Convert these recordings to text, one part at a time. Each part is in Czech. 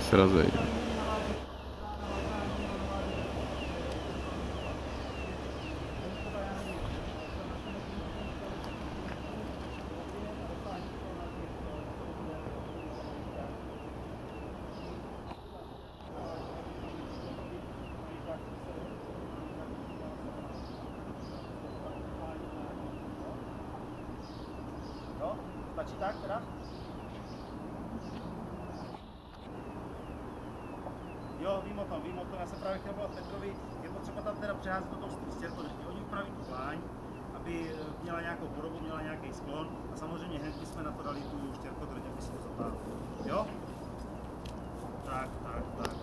se srazej. Jo? Stačí tak teda? Jo, vím o tom, vím o tom, já jsem právě chtěl volat Petrovi, je potřeba tam teda přeházet do toho stěrkodržky. Oni upraví tu pláň, aby eh, měla nějakou podobu, měla nějaký sklon a samozřejmě hned bychom na to dali tu štěrkodrť, aby se to zatáhlo. Jo? Tak, tak, tak,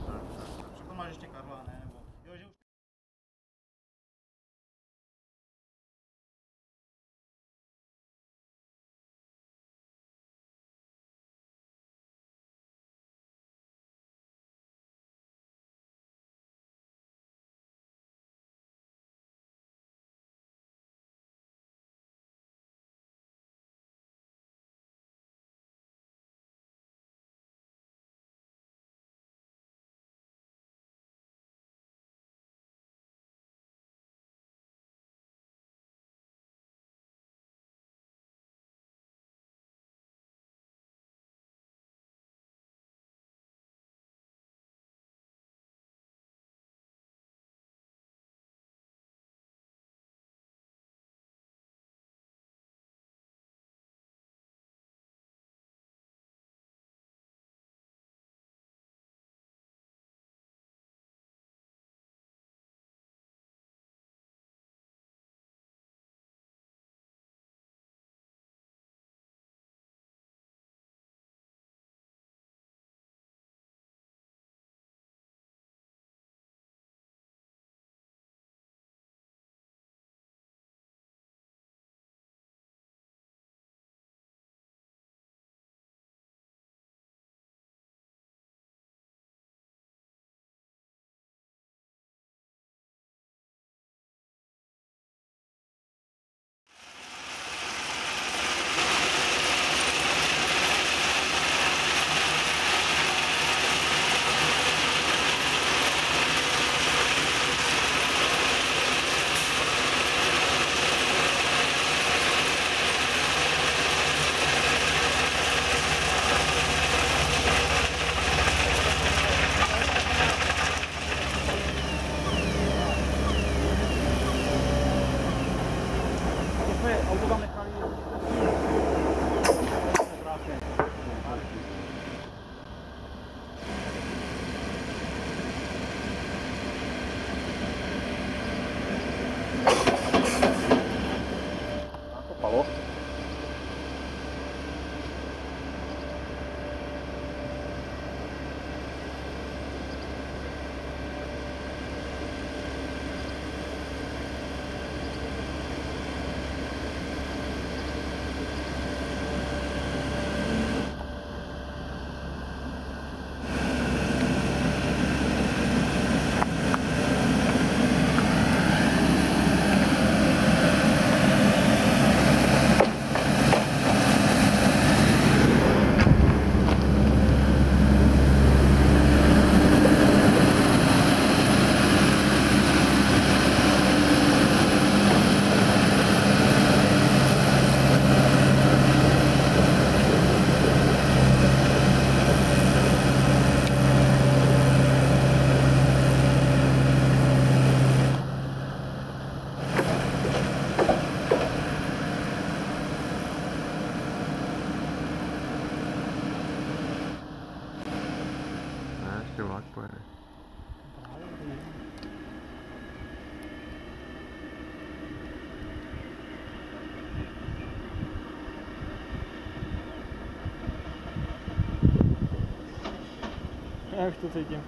А кто с этим.